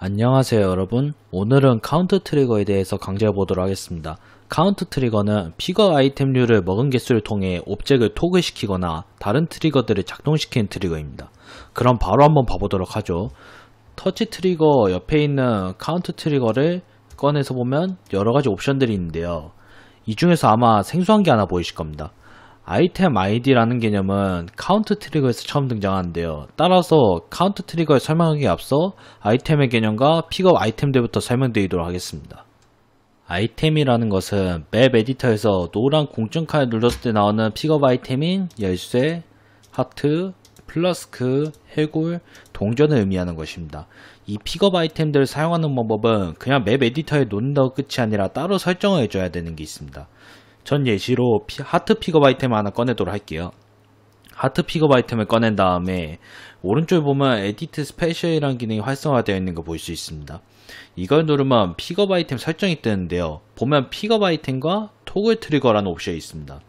안녕하세요 여러분. 오늘은 카운트 트리거에 대해서 강좌해 보도록 하겠습니다. 카운트 트리거는 픽업 아이템류를 먹은 개수를 통해 옵젝을 토글시키거나 다른 트리거들을 작동시키는 트리거입니다. 그럼 바로 한번 봐보도록 하죠. 터치 트리거 옆에 있는 카운트 트리거를 꺼내서 보면 여러가지 옵션들이 있는데요. 이 중에서 아마 생소한 게 하나 보이실 겁니다 아이템 ID라는 개념은 카운트 트리거에서 처음 등장하는데요. 따라서 카운트 트리거의 설명하기에 앞서 아이템의 개념과 픽업 아이템들부터 설명드리도록 하겠습니다. 아이템이라는 것은 맵 에디터에서 노란 공중칼 눌렀을 때 나오는 픽업 아이템인 열쇠, 하트, 플라스크, 해골, 동전을 의미하는 것입니다. 이 픽업 아이템들을 사용하는 방법은 그냥 맵 에디터에 놓는다고 끝이 아니라 따로 설정을 해줘야 되는 게 있습니다. 전 예시로 피, 하트 픽업 아이템 하나 꺼내도록 할게요. 하트 픽업 아이템을 꺼낸 다음에 오른쪽에 보면 Edit Special이라는 기능이 활성화되어 있는 거 볼 수 있습니다. 이걸 누르면 픽업 아이템 설정이 뜨는데요. 보면 픽업 아이템과 토글 트리거라는 옵션이 있습니다.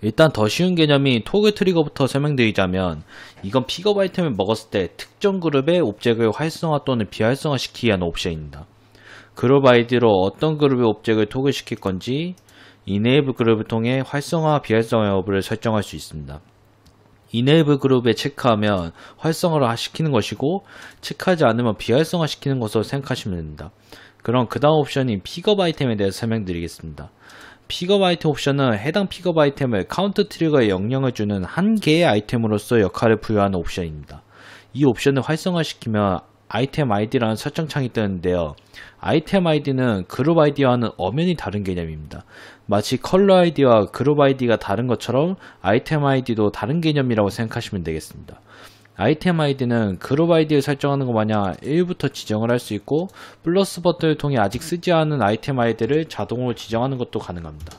일단 더 쉬운 개념이 토글 트리거부터 설명드리자면 이건 픽업 아이템을 먹었을 때 특정 그룹의 옵젝을 활성화 또는 비활성화 시키기 위한 옵션입니다. 그룹 아이디로 어떤 그룹의 옵젝을 토글시킬 건지 Enable Group을 통해 활성화 비활성화 여부를 설정할 수 있습니다. Enable Group에 체크하면 활성화를 시키는 것이고 체크하지 않으면 비활성화 시키는 것으로 생각하시면 됩니다. 그럼 그 다음 옵션인 픽업 아이템에 대해서 설명드리겠습니다. 픽업 아이템 옵션은 해당 픽업 아이템을 카운트 트리거에 영향을 주는 한 개의 아이템으로서 역할을 부여하는 옵션입니다. 이 옵션을 활성화시키면 아이템 아이디라는 설정창이 뜨는데요. 아이템 아이디는 그룹 아이디와는 엄연히 다른 개념입니다. 마치 컬러 아이디와 그룹 아이디가 다른 것처럼 아이템 아이디도 다른 개념이라고 생각하시면 되겠습니다. 아이템 아이디는 그룹 아이디를 설정하는 것 마냥 1부터 지정을 할 수 있고 플러스 버튼을 통해 아직 쓰지 않은 아이템 아이디를 자동으로 지정하는 것도 가능합니다.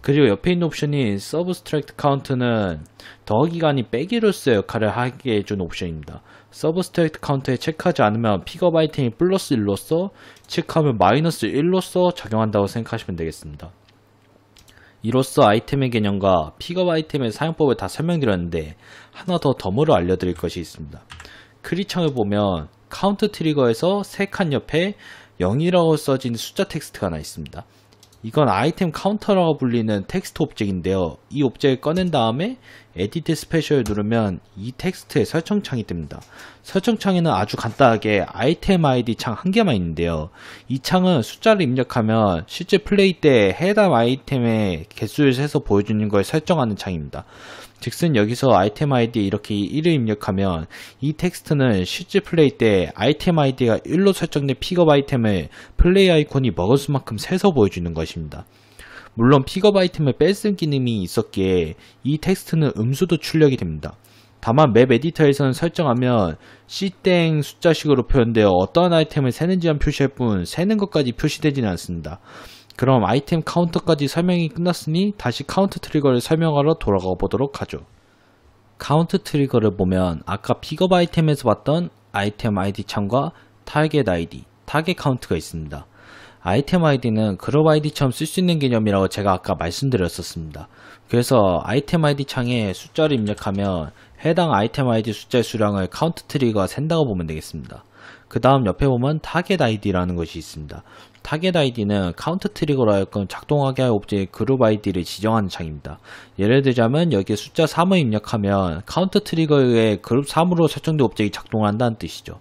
그리고 옆에 있는 옵션이 Subtract Count는 더하기가 아닌 빼기로서 역할을 하게 해준 옵션입니다. Subtract Count에 체크하지 않으면 픽업 아이템이 플러스 1로서 체크하면 마이너스 1로서 작용한다고 생각하시면 되겠습니다. 이로써 아이템의 개념과 픽업 아이템의 사용법을 다 설명드렸는데 하나 더 덤으로 알려드릴 것이 있습니다. 크리창을 보면 카운트 트리거에서 3칸 옆에 0이라고 써진 숫자 텍스트가 하나 있습니다. 이건 아이템 카운터라고 불리는 텍스트 옵젝인데요. 이 옵젝을 꺼낸 다음에 Edit Special을 누르면 이 텍스트의 설정창이 뜹니다. 설정창에는 아주 간단하게 아이템 아이디 창 한 개만 있는데요. 이 창은 숫자를 입력하면 실제 플레이 때 해당 아이템의 개수를 세서 보여주는 걸 설정하는 창입니다. 즉슨 여기서 아이템 아이디에 이렇게 1을 입력하면 이 텍스트는 실제 플레이 때 아이템 아이디가 1로 설정된 픽업 아이템을 플레이 아이콘이 먹은 수만큼 세서 보여주는 것입니다. 물론 픽업 아이템을 뺄 수 있는 기능이 있었기에 이 텍스트는 음수도 출력이 됩니다. 다만 맵 에디터에서는 설정하면 C땡 숫자식으로 표현되어 어떠한 아이템을 세는지만 표시할 뿐 세는 것까지 표시되지는 않습니다. 그럼 아이템 카운터까지 설명이 끝났으니 다시 카운트 트리거를 설명하러 돌아가 보도록 하죠. 카운트 트리거를 보면 아까 픽업 아이템에서 봤던 아이템 아이디 창과 타겟 아이디, 타겟 카운트가 있습니다. 아이템 아이디는 그룹 아이디처럼 쓸 수 있는 개념이라고 제가 아까 말씀드렸었습니다. 그래서 아이템 아이디 창에 숫자를 입력하면 해당 아이템 아이디 숫자의 수량을 카운트 트리거가 센다고 보면 되겠습니다. 그 다음 옆에 보면 타겟 아이디라는 것이 있습니다. 타겟 아이디는 카운트 트리거로 하여금 작동하게 할 옵젝의 그룹 아이디를 지정하는 창입니다. 예를 들자면 여기에 숫자 3을 입력하면 카운트 트리거의 그룹 3으로 설정된 옵젝이 작동한다는 뜻이죠.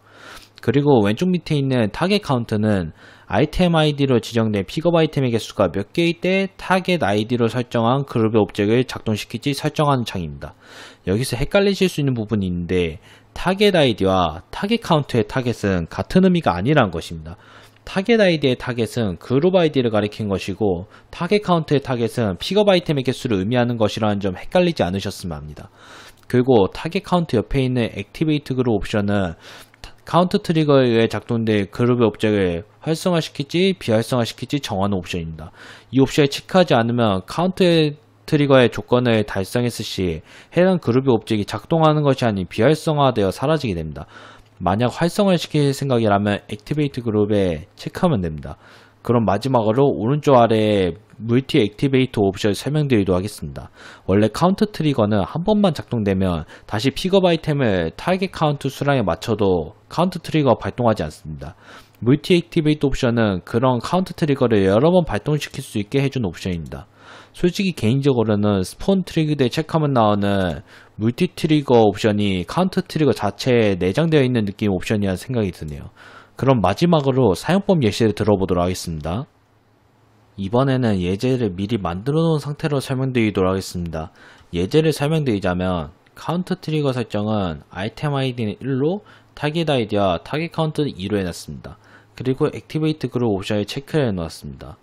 그리고 왼쪽 밑에 있는 타겟 카운트는 아이템 아이디로 지정된 픽업 아이템의 개수가 몇 개일 때 타겟 아이디로 설정한 그룹의 옵젝을 작동시킬지 설정하는 창입니다. 여기서 헷갈리실 수 있는 부분이 있는데 타겟 아이디와 타겟 카운트의 타겟은 같은 의미가 아니라는 것입니다. 타겟 아이디의 타겟은 그룹 아이디를 가리킨 것이고 타겟 카운트의 타겟은 픽업 아이템의 개수를 의미하는 것이라는 점 헷갈리지 않으셨으면 합니다. 그리고 타겟 카운트 옆에 있는 Activate 그룹 옵션은 카운트 트리거에 의해 작동된 그룹의 옵젝을 활성화시킬지 비활성화시킬지 정하는 옵션입니다. 이 옵션을 체크하지 않으면 카운트 트리거의 조건을 달성했을 시 해당 그룹의 옵젝이 작동하는 것이 아닌 비활성화되어 사라지게 됩니다. 만약 활성화를 시킬 생각이라면 Activate 그룹에 체크하면 됩니다. 그럼 마지막으로 오른쪽 아래 Multi Activate 옵션을 설명드리도록 하겠습니다. 원래 카운트 트리거는 한 번만 작동되면 다시 픽업 아이템을 타겟 카운트 수량에 맞춰도 카운트 트리거 발동하지 않습니다. Multi Activate 옵션은 그런 카운트 트리거를 여러 번 발동시킬 수 있게 해준 옵션입니다. 솔직히 개인적으로는 Spawn 트리거에 체크하면 나오는 Multi 트리거 옵션이 카운트 트리거 자체에 내장되어 있는 느낌 옵션이라는 생각이 드네요. 그럼 마지막으로 사용법 예시를 들어보도록 하겠습니다. 이번에는 예제를 미리 만들어 놓은 상태로 설명드리도록 하겠습니다. 예제를 설명드리자면 카운트 트리거 설정은 아이템 아이디는 1로 타겟 아이디와 타겟 카운트는 2로 해놨습니다. 그리고 Activate 그룹 옵션을 체크해 놓았습니다.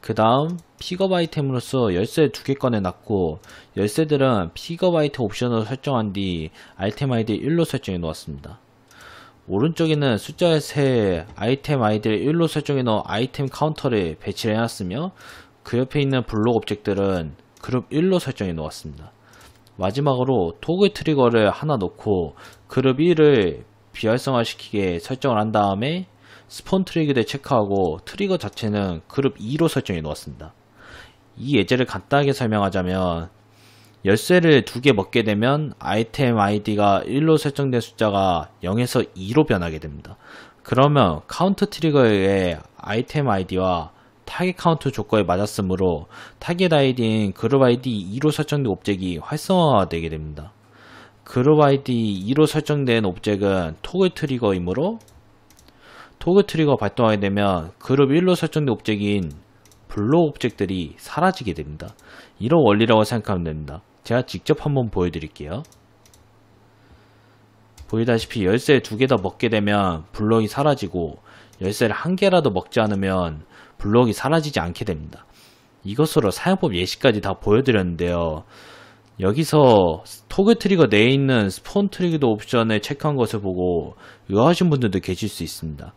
그 다음 픽업 아이템으로서 열쇠 두 개 꺼내놨고 열쇠들은 픽업 아이템 옵션으로 설정한 뒤 아이템 아이디 1로 설정해 놓았습니다. 오른쪽에는 숫자 세 아이템 아이디를 1로 설정해 놓은 아이템 카운터를 배치해 놨으며 그 옆에 있는 블록 옵젝들은 그룹 1로 설정해 놓았습니다. 마지막으로 토글 트리거를 하나 놓고 그룹 1을 비활성화시키게 설정을 한 다음에 Spawn 트리거를 체크하고 트리거 자체는 그룹 2로 설정해 놓았습니다. 이 예제를 간단하게 설명하자면 열쇠를 두 개 먹게 되면 아이템 아이디가 1로 설정된 숫자가 0에서 2로 변하게 됩니다. 그러면 카운트 트리거의 아이템 아이디와 타겟 카운트 조건에 맞았으므로 타겟 아이디인 그룹 아이디 2로 설정된 옵젝이 활성화되게 됩니다. 그룹 아이디 2로 설정된 옵젝은 토글 트리거이므로 토글 트리거 발동하게 되면 그룹 1로 설정된 옵젝인 블록 옵젝들이 사라지게 됩니다. 이런 원리라고 생각하면 됩니다. 제가 직접 한번 보여드릴게요. 보이다시피 열쇠 두 개 더 먹게 되면 블록이 사라지고 열쇠를 한 개라도 먹지 않으면 블록이 사라지지 않게 됩니다. 이것으로 사용법 예시까지 다 보여드렸는데요. 여기서 토글 트리거 내에 있는 Spawn 트리거 옵션을 체크한 것을 보고 의아하신 분들도 계실 수 있습니다.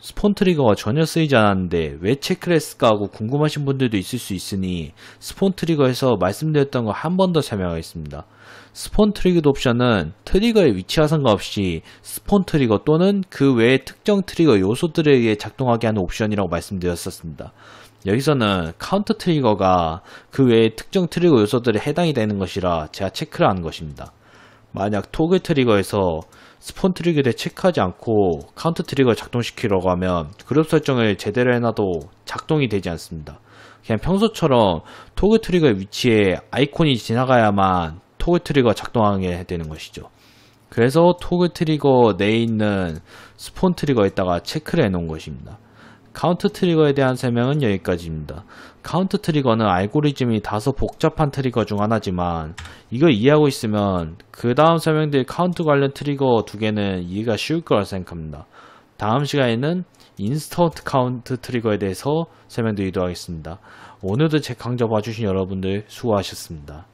Spawn 트리거가 전혀 쓰이지 않았는데 왜 체크를 했을까 하고 궁금하신 분들도 있을 수 있으니 Spawn 트리거에서 말씀드렸던 거 한 번 더 설명하겠습니다. Spawn 트리거 옵션은 트리거의 위치와 상관없이 Spawn 트리거 또는 그 외의 특정 트리거 요소들에 의해 작동하게 하는 옵션이라고 말씀드렸었습니다. 여기서는 카운터 트리거가 그 외의 특정 트리거 요소들에 해당이 되는 것이라 제가 체크를 하는 것입니다. 만약 토글 트리거에서 Spawn 트리거를 체크하지 않고 카운트 트리거를 작동시키려고 하면 그룹 설정을 제대로 해놔도 작동이 되지 않습니다. 그냥 평소처럼 토글 트리거의 위치에 아이콘이 지나가야만 토글 트리거가 작동하게 되는 것이죠. 그래서 토글 트리거 내에 있는 Spawn 트리거에다가 체크를 해놓은 것입니다. 카운트 트리거에 대한 설명은 여기까지입니다. 카운트 트리거는 알고리즘이 다소 복잡한 트리거 중 하나지만 이걸 이해하고 있으면 그 다음 설명드릴 카운트 관련 트리거 두 개는 이해가 쉬울 거라 생각합니다. 다음 시간에는 인스턴트 카운트 트리거에 대해서 설명드리도록 하겠습니다. 오늘도 제 강좌 봐주신 여러분들 수고하셨습니다.